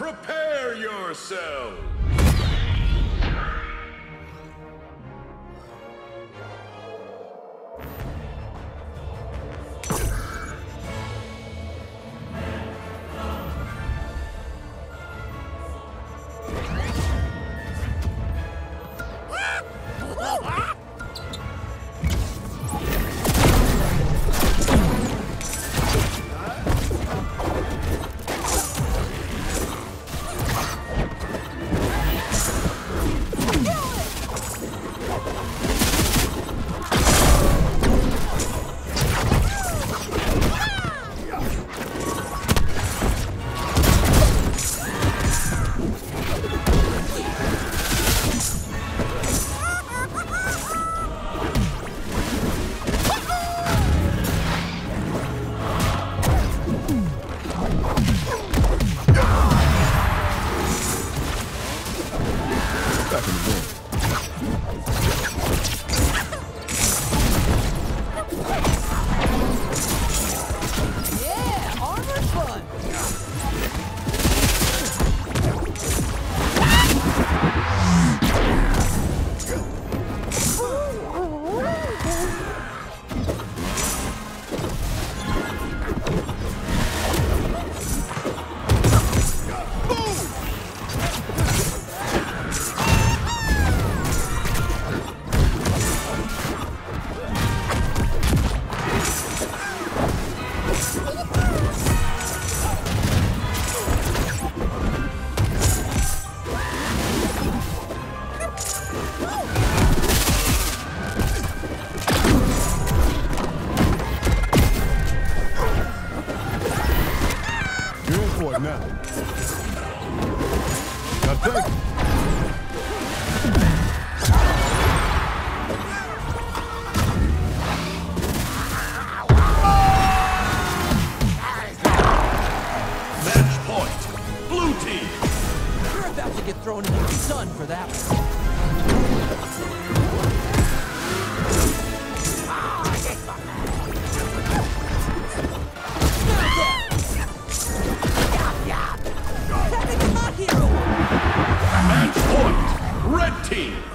Prepare yourselves! In now. Now take. Match point! Blue team! You're about to get thrown into the sun for that one. Red team!